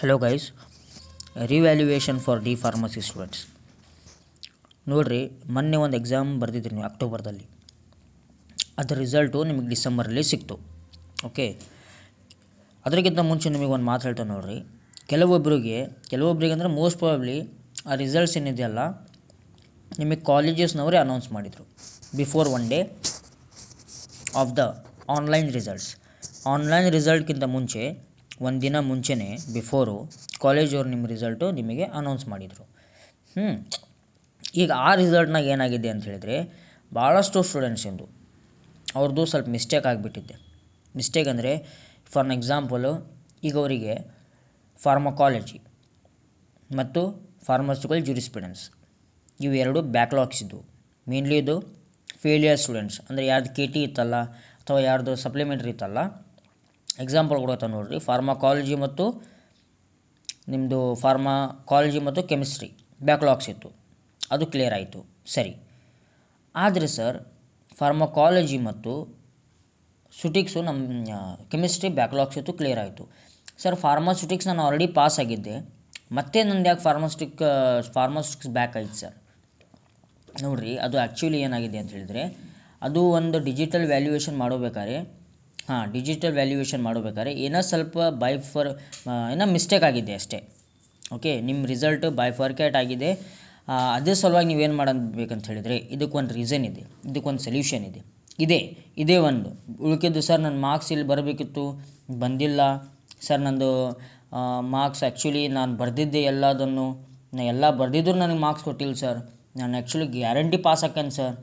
Hello guys revaluation for D pharmacy students ನೋಡಿರಿ, ಮೊನ್ನೆ ಒಂದು ಎಕ್ಸಾಮ್ ಬರೆದಿದ್ರಿ ನೀವು ಅಕ್ಟೋಬರ್ದಲ್ಲಿ ಅದರ ರಿಸಲ್ಟು ನಿಮಗೆ ಡಿಸೆಂಬರಲ್ಲಿ ಸಿಕ್ತು. ಓಕೆ ಅದಕ್ಕಿಂತ ಮುಂಚೆ ನಿಮಗೆ ಒಂದು ಮಾತು ಹೇಳ್ತಾ ನೋಡಿರಿ. ಕೆಲವೊಬ್ಬರಿಗೆ ಕೆಲವೊಬ್ಬರಿಗೆ ಅಂದರೆ ಮೋಸ್ಟ್ ಪ್ರಾಬ್ಲಿ ಆ ರಿಸಲ್ಟ್ಸ್ ಏನಿದೆಯಲ್ಲ ನಿಮಗೆ ಕಾಲೇಜಸ್ನವರೇ ಅನೌನ್ಸ್ ಮಾಡಿದರು. Before one day of the online results online ರಿಸಲ್ಟ್ಗಿಂತ ಮುಂಚೆ ಒಂದು ದಿನ ಮುಂಚೆನೇ ಬಿಫೋರು ಕಾಲೇಜವ್ರು ನಿಮ್ಮ ರಿಸಲ್ಟು ನಿಮಗೆ ಅನೌನ್ಸ್ ಮಾಡಿದರು. ಹ್ಞೂ ಈಗ ಆ ರಿಸಲ್ಟ್ನಾಗ ಏನಾಗಿದೆ ಅಂತ ಹೇಳಿದರೆ ಭಾಳಷ್ಟು ಸ್ಟೂಡೆಂಟ್ಸಿಂದು ಅವ್ರದ್ದು ಸ್ವಲ್ಪ ಮಿಸ್ಟೇಕ್ ಆಗಿಬಿಟ್ಟಿದೆ. ಮಿಸ್ಟೇಕ್ ಅಂದರೆ ಫಾರ್ ಎಕ್ಸಾಂಪಲು ಈಗ ಅವರಿಗೆ ಫಾರ್ಮಕಾಲಜಿ ಮತ್ತು ಫಾರ್ಮಸ್ಟಿಕಲ್ ಜ್ಯೂರಿಸ್ಪಿಡೆನ್ಸ್ ಇವೆರಡು ಬ್ಯಾಕ್ಲಾಗ್ಸ್ ಇದ್ದವು ಮೇನ್ಲಿ ಇದು ಫೇಲಿಯರ್ ಸ್ಟೂಡೆಂಟ್ಸ್ ಅಂದರೆ ಯಾರ್ದು ಕೆ ಟಿ ಇತ್ತಲ್ಲ ಅಥವಾ ಯಾರ್ದು ಸಪ್ಲಿಮೆಂಟ್ರಿ ಇತ್ತಲ್ಲ ಎಕ್ಸಾಂಪಲ್ ಕೊಡತ್ತ ನೋಡ್ರಿ. ಫಾರ್ಮಕಾಲಜಿ ಮತ್ತು ನಿಮ್ಮದು ಫಾರ್ಮಕಾಲಜಿ ಮತ್ತು ಕೆಮಿಸ್ಟ್ರಿ ಬ್ಯಾಕ್ಲಾಗ್ಸ್ ಇತ್ತು. ಅದು ಕ್ಲಿಯರ್ ಆಯಿತು. ಸರಿ. ಆದರೆ ಸರ್ ಫಾರ್ಮಕಾಲಜಿ ಮತ್ತು ಸುಟಿಕ್ಸು ನಮ್ಮ ಕೆಮಿಸ್ಟ್ರಿ ಬ್ಯಾಕ್ಲಾಗ್ಸ್ ಇತ್ತು ಕ್ಲಿಯರ್ ಆಯಿತು. ಸರ್ ಫಾರ್ಮಾಸ್ಯುಟಿಕ್ಸ್ ನಾನು ಆಲ್ರೆಡಿ ಪಾಸ್ ಆಗಿದ್ದೆ. ಮತ್ತೆ ನಂದು ಯಾಕೆ ಫಾರ್ಮಾಸ್ಟಿಕ್ ಫಾರ್ಮಾಸ್ಯುಟಿಕ್ಸ್ ಬ್ಯಾಕ್ ಆಯ್ತು ಸರ್ ನೋಡಿರಿ, ಅದು ಆ್ಯಕ್ಚುಲಿ ಏನಾಗಿದೆ ಅಂತ ಹೇಳಿದರೆ, ಅದು ಒಂದು ಡಿಜಿಟಲ್ ವ್ಯಾಲ್ಯೂಯೇಷನ್ ಮಾಡಬೇಕಾದ್ರೆ ಹಾಂ ಡಿಜಿಟಲ್ ವ್ಯಾಲ್ಯೂಯೇಷನ್ ಮಾಡಬೇಕಾದ್ರೆ ಏನೋ ಸ್ವಲ್ಪ ಬೈ ಫಾರ್ ಏನೋ ಮಿಸ್ಟೇಕ್ ಆಗಿದೆ ಅಷ್ಟೇ. ಓಕೆ ನಿಮ್ಮ ರಿಸಲ್ಟ್ ಬೈ ಫರ್ಕೇಟ್ ಆಗಿದೆ. ಅದೇ ಸಲುವಾಗಿ ನೀವೇನು ಮಾಡಬೇಕಂತ ಹೇಳಿದರೆ ಇದಕ್ಕೊಂದು ರೀಸನ್ ಇದೆ ಇದಕ್ಕೊಂದು ಸೊಲ್ಯೂಷನ್ ಇದೆ. ಇದೆ, ಇದೇ ಒಂದು. ಉಳ್ಕಿದ್ದು ಸರ್ ನನ್ನ ಮಾರ್ಕ್ಸ್ ಇಲ್ಲಿ ಬರಬೇಕಿತ್ತು, ಬಂದಿಲ್ಲ. ಸರ್ ನಂದು ಮಾರ್ಕ್ಸ್ ಆ್ಯಕ್ಚುಲಿ ನಾನು ಬರೆದಿದ್ದೆ ಎಲ್ಲದನ್ನು. ನಾನು ಎಲ್ಲ ಬರೆದಿದ್ರು ನನಗೆ ಮಾರ್ಕ್ಸ್ ಕೊಟ್ಟಿಲ್ಲ ಸರ್ ನಾನು ಆ್ಯಕ್ಚುಲಿ ಗ್ಯಾರಂಟಿ ಪಾಸ್ ಹಾಕೇನೆ ಸರ್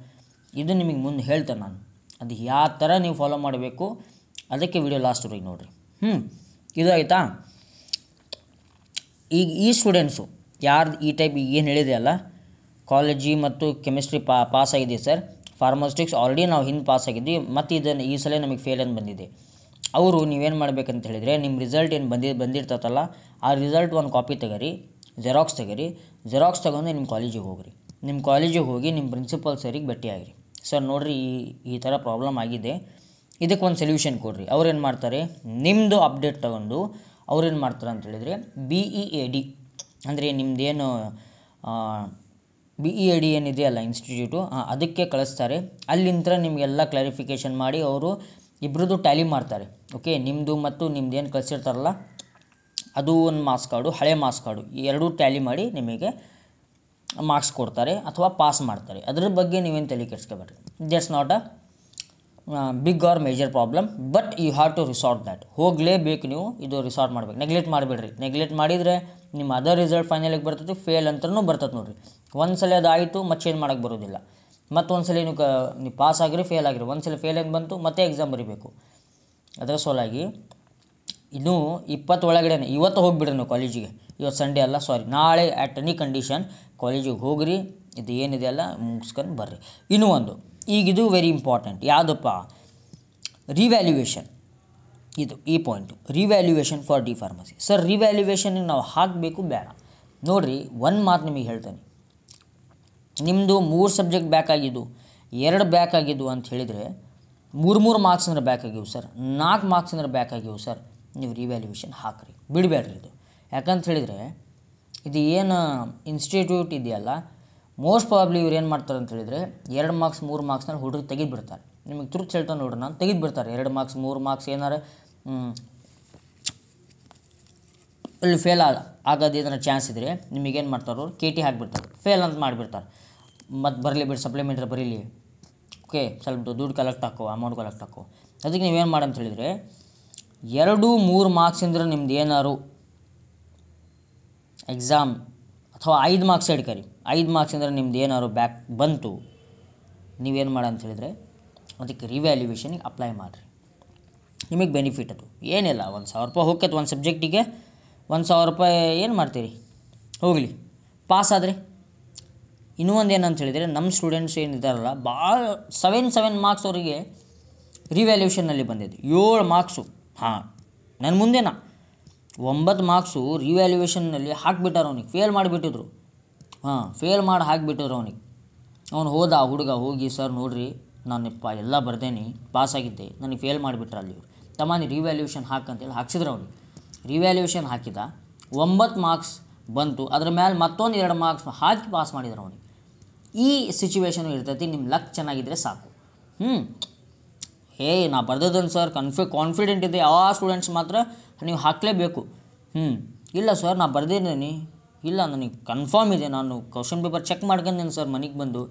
ಇದು ನಿಮಗೆ ಮುಂದೆ ಹೇಳ್ತೇನೆ ನಾನು. ಅದು ಯಾವ ಥರ ನೀವು ಫಾಲೋ ಮಾಡಬೇಕು ಅದಕ್ಕೆ ವಿಡಿಯೋ ಲಾಸ್ಟ್ವರೆಗೆ ನೋಡಿರಿ. ಹ್ಞೂ ಇದು ಆಯಿತಾ? ಈಗ ಈ ಸ್ಟೂಡೆಂಟ್ಸು ಯಾರು ಈ ಟೈಪ್ ಏನು ಹೇಳಿದೆ ಅಲ್ಲ? ಕಾಲೇಜಿ ಮತ್ತು ಕೆಮಿಸ್ಟ್ರಿ ಪಾ ಪಾಸ್ ಆಗಿದೆ ಸರ್ ಫಾರ್ಮಾಸ್ಟಿಕ್ಸ್ ಆಲ್ರೆಡಿ ನಾವು ಹಿಂದೆ ಪಾಸ್ ಆಗಿದ್ವಿ. ಮತ್ತು ಇದನ್ನು ಈ ಸಲ ನಮಗೆ ಫೇಲ್ ಅಂತ ಬಂದಿದೆ. ಅವರು ನೀವೇನು ಮಾಡಬೇಕಂತ ಹೇಳಿದರೆ ನಿಮ್ಮ ರಿಸಲ್ಟ್ ಏನು ಬಂದಿ ಬಂದಿರ್ತದಲ್ಲ ಆ ರಿಸಲ್ಟ್ ಒಂದು ಕಾಪಿ ತೆಗರಿ ಜೆರಾಕ್ಸ್ ತೆಗರಿ. ಜೆರಾಕ್ಸ್ ತಗೊಂಡು ನಿಮ್ಮ ಕಾಲೇಜಿಗೆ ಹೋಗ್ರಿ. ನಿಮ್ಮ ಕಾಲೇಜಿಗೆ ಹೋಗಿ ನಿಮ್ಮ ಪ್ರಿನ್ಸಿಪಲ್ ಸರಿಗೆ ಆಗಿರಿ. ಸರ್ ನೋಡಿರಿ ಈ ಈ ಥರ ಪ್ರಾಬ್ಲಮ್ ಆಗಿದೆ. ಇದಕ್ಕೆ ಒಂದು ಸೊಲ್ಯೂಷನ್ ಕೊಡ್ರಿ ಅವ್ರೇನು ಮಾಡ್ತಾರೆ? ನಿಮ್ಮದು ಅಪ್ಡೇಟ್ ತಗೊಂಡು ಅವ್ರೇನು ಮಾಡ್ತಾರೆ ಅಂತ ಹೇಳಿದರೆ ಬಿ ಇ ಎ ಡಿ ಅಂದರೆ ನಿಮ್ಮದೇನು ಬಿ ಇ ಎ ಡಿ ಏನಿದೆಯಲ್ಲ ಇನ್ಸ್ಟಿಟ್ಯೂಟು ಅದಕ್ಕೆ ಕಳಿಸ್ತಾರೆ. ಅಲ್ಲಿಂದ ನಿಮಗೆಲ್ಲ ಕ್ಲಾರಿಫಿಕೇಷನ್ ಮಾಡಿ ಅವರು ಇಬ್ಬರದ್ದು ಟ್ಯಾಲಿ ಮಾಡ್ತಾರೆ. ಓಕೆ ನಿಮ್ಮದು ಮತ್ತು ನಿಮ್ದೇನು ಕಳಿಸಿರ್ತಾರಲ್ಲ, ಅದು ಒಂದು ಮಾರ್ಕ್ಸ್ ಕಾರ್ಡು ಹಳೆ ಮಾರ್ಕ್ಸ್ ಕಾರ್ಡು ಎರಡೂ ಟ್ಯಾಲಿ ಮಾಡಿ ನಿಮಗೆ ಮಾರ್ಕ್ಸ್ ಕೊಡ್ತಾರೆ ಅಥವಾ ಪಾಸ್ ಮಾಡ್ತಾರೆ. ಅದ್ರ ಬಗ್ಗೆ ನೀವೇನು ತಲೆ ಕೆಡಿಸ್ಕೋಬೇಡ್ರಿ. That's not a big or major problem but you have to resort that ಹೋಗಲೇಬೇಕು ನೀವು ಇದು ರಿಸಾರ್ಟ್ ಮಾಡ್ಬೇಕು. ನೆಗ್ಲೆಕ್ಟ್ ಮಾಡಿಬಿಡ್ರಿ. ನೆಗ್ಲೆಕ್ಟ್ ಮಾಡಿದರೆ ನಿಮ್ಮ ಅದರ್ ರಿಸಲ್ಟ್ ಫೈನಲಿಗೆ ಬರ್ತದೆ ಫೇಲ್ ಅಂತಲೂ ಬರ್ತದೆ ನೋಡಿರಿ. ಒಂದು ಸಲ ಅದು ಆಯಿತು ಮತ್ತೆ ಚೇಂಜ್ ಮಾಡೋಕ್ಕೆ ಬರೋದಿಲ್ಲ. ಮತ್ತೊಂದು ಸಲ ನೀವು ಕ, ನೀವು ಪಾಸ್ ಆಗಿರಿ ಫೇಲ್ ಆಗಿರಿ. ಒಂದು ಸಲ ಫೇಲ್ ಬಂತು, ಮತ್ತೆ ಎಕ್ಸಾಮ್ ಬರೀಬೇಕು. ಅದರ ಸೋಲಾಗಿ ಇನ್ನೂ ಇಪ್ಪತ್ತು ಒಳಗಡೆ ಇವತ್ತು ಹೋಗಿಬಿಡ್ರಿ ನೀವು ಕಾಲೇಜಿಗೆ ಇವತ್ತು ಸಂಡೇ ಅಲ್ಲ ಸಾರಿ ನಾಳೆ ಆ್ಯಟ್ ಎನಿ ಕಂಡೀಷನ್ ಕಾಲೇಜಿಗೆ ಹೋಗ್ರಿ, ಇದು ಏನಿದೆ ಅಲ್ಲ, ಮುಗಿಸ್ಕೊಂಡು ಬರ್ರಿ. ಇನ್ನೂ ಒಂದು. ಈಗ ಇದು ವೆರಿ ಇಂಪಾರ್ಟೆಂಟ್ ಯಾವುದಪ್ಪ? ರಿವ್ಯಾಲ್ಯೂಯೇಷನ್ ಇದು ಈ point revaluation for D pharmacy sir revaluation ನಾವು ಹಾಕಬೇಕು ಬೇಡ. ನೋಡಿರಿ, ಒಂದು ಮಾತು ನಿಮಗೆ ಹೇಳ್ತೇನೆ. ನಿಮ್ಮದು ಮೂರು ಸಬ್ಜೆಕ್ಟ್ ಬ್ಯಾಕ್ ಆಗಿದ್ದು, ಎರಡು ಬ್ಯಾಕ್ ಆಗಿದ್ದು ಅಂತ ಹೇಳಿದರೆ, ಮೂರು ಮೂರು ಮಾರ್ಕ್ಸ್ ಅಂದ್ರೆ ಬ್ಯಾಕ್ ಆಗಿವು ಸರ್ ನಾಲ್ಕು ಮಾರ್ಕ್ಸ್ ಅಂದ್ರೆ ಬ್ಯಾಕ್ ಆಗಿವು ಸರ್ ನೀವು ರಿವ್ಯಾಲ್ಯೂಯೇಷನ್ ಹಾಕ್ರಿ. ಬಿಡಬೇಡ್ರಿ ಇದು. ಯಾಕಂತ ಹೇಳಿದರೆ, ಇದು ಏನು ಇನ್ಸ್ಟಿಟ್ಯೂಟ್ ಇದೆಯಲ್ಲ ಮೋಸ್ಟ್ ಪ್ರಾಬ್ಲಿ ಇವ್ರು ಏನು ಮಾಡ್ತಾರೆ ಅಂತ ಹೇಳಿದರೆ, ಎರಡು ಮಾರ್ಕ್ಸ್ ಮೂರು ಮಾರ್ಕ್ಸ್ನಲ್ಲಿ ಹುಡುಗರು ತೆಗೆದುಬಿಡ್ತಾರೆ. ನಿಮಗೆ ತುರ್ತು ಹೇಳ್ತಾನೆ ನೋಡ್ರಿ ನಾನು ತೆಗೆದುಬಿಡ್ತಾರೆ. ಎರಡು ಮಾರ್ಕ್ಸ್ ಮೂರು ಮಾರ್ಕ್ಸ್ ಏನಾರು ಅಲ್ಲಿ ಫೇಲ್ ಆಗ, ಆಗೋದು ಏನಾರ ಚಾನ್ಸ್ ಇದ್ದರೆ ನಿಮಗೇನು ಮಾಡ್ತಾರೆ ಅವ್ರು? K T ಹಾಕಿಬಿಡ್ತಾರೆ. ಫೇಲ್ ಅಂತ ಮಾಡಿಬಿಡ್ತಾರೆ. ಮತ್ತು ಬರಲಿ ಬಿಡಿ ಸಪ್ಲಿಮೆಂಟ್ರಿ ಬರೀಲಿ. ಓಕೆ ಸ್ವಲ್ಪ ದುಡ್ಡು ಕಲೆಕ್ಟ್ ಹಾಕೋ ಅಮೌಂಟ್ ಕಲೆಕ್ಟ್ ಹಾಕೋ. ಅದಕ್ಕೆ ನೀವೇನು ಮಾಡಿ ಅಂತ ಹೇಳಿದರೆ, ಎರಡು, ಮೂರು ಮಾರ್ಕ್ಸ್ ಅಂದ್ರೆ ನಿಮ್ದು ಏನಾರು ಎಕ್ಸಾಮ್ ಅಥವಾ ಐದು ಮಾರ್ಕ್ಸ್ ಹಿಡ್ಕರಿ ಐದು ಮಾರ್ಕ್ಸ್ ಅಂದರೆ ನಿಮ್ದು ಏನಾದ್ರು ಬ್ಯಾಕ್ ಬಂತು, ನೀವೇನು ಮಾಡಿ ಅಂತ ಹೇಳಿದರೆ ಅದಕ್ಕೆ ರಿವ್ಯಾಲ್ಯೂಯೇಷನಿಗೆ ಅಪ್ಲೈ ಮಾಡಿರಿ. ನಿಮಗೆ ಬೆನಿಫಿಟ್ ಅದು. ಏನಿಲ್ಲ, ಒಂದು ಸಾವಿರ ರೂಪಾಯಿ ಹೋಗ್ತೈತೆ ಒಂದು ಸಬ್ಜೆಕ್ಟಿಗೆ ಒಂದು ಸಾವಿರ ರೂಪಾಯಿ ಏನು ಮಾಡ್ತೀರಿ? ಹೋಗಲಿ. ಪಾಸ್ ಆದರೆ? ಇನ್ನೂ ಒಂದು ಏನಂತ ಹೇಳಿದರೆ ನಮ್ಮ ಸ್ಟೂಡೆಂಟ್ಸ್ ಏನಿದ್ದಾರಲ್ಲ ಭಾಳ ಸೆವೆನ್ ಸೆವೆನ್ ಮಾರ್ಕ್ಸ್ ಅವರಿಗೆ ರಿವ್ಯಾಲ್ಯೂಷನ್ನಲ್ಲಿ ಬಂದಿದೆ. ಏಳು ಮಾರ್ಕ್ಸು ಹಾಂ ನನ್ನ ಮುಂದೆನಾ? ಒಂಬತ್ತು ಮಾರ್ಕ್ಸು ರಿವ್ಯಾಲ್ಯೂಯೇಷನ್ನಲ್ಲಿ ಹಾಕಿಬಿಟ್ಟಾರ ಅವನಿಗೆ. ಫೇಲ್ ಮಾಡಿಬಿಟ್ಟಿದ್ರು. ಹಾಂ ಫೇಲ್ ಮಾಡಿ ಹಾಕಿಬಿಟ್ಟಿದ್ರು ಅವನಿಗೆ. ಅವ್ನು ಹೋದ ಹುಡುಗ ಹೋಗಿ, ಸರ್, ನೋಡ್ರಿ ಇಪ್ಪ ಎಲ್ಲ ಬರ್ದೇನಿ ಪಾಸ್ ಆಗಿದ್ದೆ, ನನಗೆ ಫೇಲ್ ಮಾಡಿಬಿಟ್ರೆ ಅಲ್ಲಿ ಇವರು. ತಮ್ಮ ನೀ ರಿವ್ಯಾಲ್ಯೂಷನ್ ಹಾಕಂತೇಳಿ ಹಾಕ್ಸಿದ್ರು ಅವ್ನಿಗೆ. ರಿವ್ಯಾಲ್ಯೂಷನ್ ಹಾಕಿದ, ಒಂಬತ್ತು ಮಾರ್ಕ್ಸ್ ಬಂತು, ಅದ್ರ ಮೇಲೆ ಮತ್ತೊಂದು ಎರಡು ಮಾರ್ಕ್ಸ್ ಹಾಕಿ ಪಾಸ್ ಮಾಡಿದ್ರು ಅವನಿಗೆ. ಈ ಸಿಚುವೇಷನು ಇರ್ತೈತಿ ನಿಮ್ಮ ಲಕ್ ಚೆನ್ನಾಗಿದ್ದರೆ ಸಾಕು. ಹ್ಞೂ ಏ ನಾ ಬರ್ದದನ್ ಸರ್ ಕನ್ಫಿ ಕಾನ್ಫಿಡೆಂಟ್ ಇದೆ ಯಾವ ಸ್ಟೂಡೆಂಟ್ಸ್ ಮಾತ್ರ ನೀವು ಹಾಕಲೇಬೇಕು. ಹ್ಞೂ ಇಲ್ಲ ಸರ್ ನಾ ಬರ್ದಿದ್ದೀನಿ. ಇಲ್ಲ, ನನಗೆ ಕನ್ಫರ್ಮ್ ಇದೆ. ನಾನು ಕ್ವಶನ್ ಪೇಪರ್ ಚೆಕ್ ಮಾಡ್ಕೊಂಡೇನೆ ಸರ್ ಮನೆಗೆ ಬಂದು.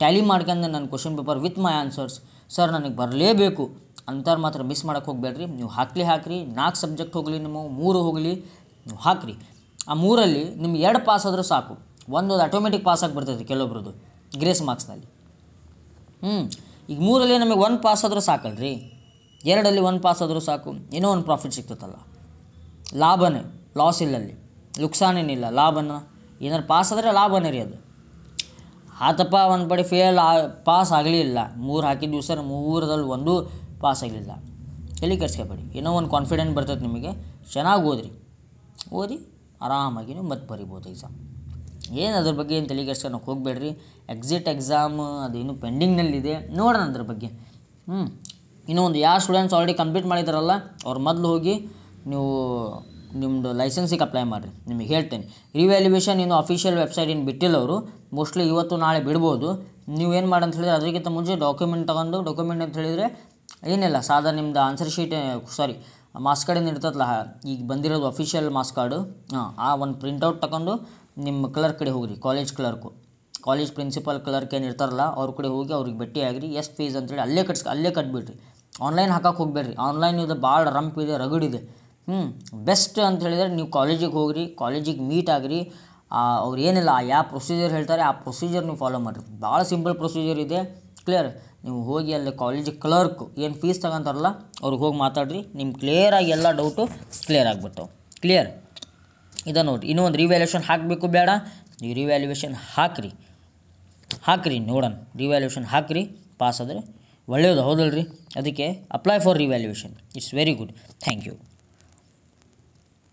ಟ್ಯಾಲಿ ಮಾಡ್ಕೊಂಡೆ ನನ್ನ question paper with my answers sir ನನಗೆ ಬರಲೇಬೇಕು. ಅಂಥವ್ರು ಮಾತ್ರ ಮಿಸ್ ಮಾಡೋಕ್ಕೆ ಹೋಗಬೇಡ್ರಿ. ನೀವು ಹಾಕಲಿ, ಹಾಕ್ರಿ. ನಾಲ್ಕು ಸಬ್ಜೆಕ್ಟ್ ಹೋಗಲಿ ನಿಮ್ಮ ಮೂರು ಹೋಗಲಿ, ನೀವು ಹಾಕ್ರಿ. ಆ ಮೂರಲ್ಲಿ ನಿಮ್ಗೆ ಎರಡು ಪಾಸ್ ಆದರೂ ಸಾಕು. ಒಂದು ಆಟೋಮೆಟಿಕ್ ಪಾಸ್ ಆಗಿ ಬರ್ತೈತೆ ಕೆಲವೊಬ್ರದ್ದು ಗ್ರೇಸ್ ಮಾರ್ಕ್ಸ್ನಲ್ಲಿ ಹ್ಞೂ ಈಗ ಮೂರಲ್ಲಿ ನಮಗೆ ಒಂದು ಪಾಸ್ ಆದರೂ ಸಾಕಲ್ರಿ. ಎರಡಲ್ಲಿ ಒನ್ ಪಾಸ್ ಆದರೂ ಸಾಕು. ಏನೋ ಒಂದು ಪ್ರಾಫಿಟ್ ಸಿಗ್ತೈತಲ್ಲ ಲಾಭನೇ ಲಾಸ್ ಇಲ್ಲಲ್ಲಿ. ನುಕ್ಸಾನೇನಿಲ್ಲ ಲಾಭನ. ಏನಾರು ಪಾಸ್ ಆದರೆ ಲಾಭನೇ ರೀ ಅದು. ಆತಪ್ಪ, ಒಂದು ಪಡಿ ಫೇಲ್ ಆ ಪಾಸ್ ಆಗಲಿಲ್ಲ. ಮೂರು ಹಾಕಿದ ಸರ್ ಮೂರದಲ್ಲಿ ಒಂದು ಪಾಸ್ ಆಗಲಿಲ್ಲ. ತಲೆ ಕೆಡ್ಸ್ಕೊಬೇಡಿ ಏನೋ ಒಂದು ಕಾನ್ಫಿಡೆಂಟ್ ಬರ್ತೈತೆ ನಿಮಗೆ. ಚೆನ್ನಾಗಿ ಓದ್ರಿ. ಓದಿ, ಆರಾಮಾಗಿ ನೀವು ಮತ್ತೆ ಬರಿಬೋದು ಎಕ್ಸಾಮ್ ಏನು ಅದ್ರ ಬಗ್ಗೆ ಏನು ತಲೆಗೆಡ್ಸ್ಕೊಳಕ್ಕೆ ಹೋಗಬೇಡ್ರಿ. ಎಕ್ಸಿಟ್ ಎಕ್ಸಾಮ್ ಅದೇನು ಪೆಂಡಿಂಗ್ನಲ್ಲಿದೆ ನೋಡೋಣ ಅದ್ರ ಬಗ್ಗೆ. ಹ್ಞೂ ಇನ್ನೂ ಒಂದು ಯಾವ ಸ್ಟೂಡೆಂಟ್ಸ್ ಆಲ್ರೆಡಿ ಕಂಪ್ಲೀಟ್ ಮಾಡಿದಾರಲ್ಲ, ಅವ್ರು ಮೊದಲು ಹೋಗಿ ನೀವು ನಿಮ್ಮದು ಲೈಸೆನ್ಸಿಗೆ ಅಪ್ಲೈ ಮಾಡಿರಿ. ನಿಮಗೆ ಹೇಳ್ತೇನೆ. ರಿವ್ಯಾಲ್ಯೂಯೇಷನ್ ಇನ್ನು ಅಫಿಷಿಯಲ್ ವೆಬ್ಸೈಟ್ ಬಿಟ್ಟಿಲ್ಲ ಅವರು. ಮೋಸ್ಟ್ಲಿ ಇವತ್ತು ನಾಳೆ ಬಿಡ್ಬೋದು. ನೀವು ಏನು ಮಾಡಿ ಅಂತ ಹೇಳಿದ್ರೆ ಅದಕ್ಕಿಂತ ಮುಂಚೆ ಡಾಕ್ಯುಮೆಂಟ್ ತೊಗೊಂಡು ಡಾಕ್ಯುಮೆಂಟ್ ಅಂತ ಹೇಳಿದರೆ ಏನಿಲ್ಲ, ಸಾದಾ ನಿಮ್ದು answer sheet sorry marks card ಏನು ಇರ್ತದಲ್ಲ, ಈಗ ಬಂದಿರೋದು ಅಫಿಷಿಯಲ್ ಮಾಸ್ಕ್ ಕಾರ್ಡು ಹಾಂ, ಆ ಒಂದು ಪ್ರಿಂಟೌಟ್ ತಗೊಂಡು ನಿಮ್ಮ ಕ್ಲರ್ಕ್ ಕಡೆ ಹೋಗ್ರಿ college clerk college principal clerk ಏನು ಇರ್ತಾರಲ್ಲ, ಅವ್ರ ಕಡೆ ಹೋಗಿ ಅವ್ರಿಗೆ ಭೇಟಿ ಆಗಿರಿ, ಎಷ್ಟು ಫೀಸ್ ಅಂತೇಳಿ ಅಲ್ಲೇ ಕಟ್ಸ್ ಅಲ್ಲೇ ಕಟ್ಬಿಡ್ರಿ. ಆನ್ಲೈನ್ ಹಾಕಕ್ಕೆ ಹೋಗ್ಬೇಡ್ರಿ. ಆನ್ಲೈನ್ ಇದು ಭಾಳ ರಂಪ್ ಇದೆ ರಗಡಿದೆ ಹ್ಞೂ ಬೆಸ್ಟ್ ಅಂತ ಹೇಳಿದ್ರೆ ನೀವು ಕಾಲೇಜಿಗೆ ಹೋಗ್ರಿ ಕಾಲೇಜಿಗೆ ಮೀಟ್ ಆಗಿರಿ. ಅವ್ರು ಏನಿಲ್ಲ, ಆ ಯಾವ ಪ್ರೊಸೀಜರ್ ಹೇಳ್ತಾರೆ, ಆ ಪ್ರೊಸೀಜರ್ ನೀವು ಫಾಲೋ ಮಾಡಿರಿ. ಭಾಳ ಸಿಂಪಲ್ ಪ್ರೊಸೀಜರ್ ಇದೆ. ಕ್ಲಿಯರ್ ನೀವು ಹೋಗಿ ಅಲ್ಲಿ ಕಾಲೇಜಿಗೆ ಕ್ಲರ್ಕ್ ಏನು ಫೀಸ್ ತಗೊಂತಾರಲ್ಲ, ಅವ್ರಿಗೆ ಹೋಗಿ ಮಾತಾಡ್ರಿ. ನಿಮ್ಮ ಕ್ಲಿಯರಾಗಿ ಎಲ್ಲ ಡೌಟು ಕ್ಲಿಯರ್ ಆಗಿಬಿಡ್ತಾವೆ. ಕ್ಲಿಯರ್ ಇದು ನೋಡಿರಿ ಇನ್ನೂ ಒಂದು ರಿವ್ಯಾಲ್ಯೂಷನ್ ಹಾಕಬೇಕು ಬೇಡ. ನೀವು ರಿವ್ಯಾಲ್ಯೂಯೇಷನ್ ಹಾಕ್ರಿ. ಹಾಕ್ರಿ ನೋಡೋಣ ರಿವ್ಯಾಲ್ಯೂಷನ್ ಹಾಕ್ರಿ ಪಾಸ್ ಆದರೆ ಒಳ್ಳೆಯದು ಹೌದಲ್ರಿ? ಅದಕ್ಕೆ apply for revaluation it's very good thank you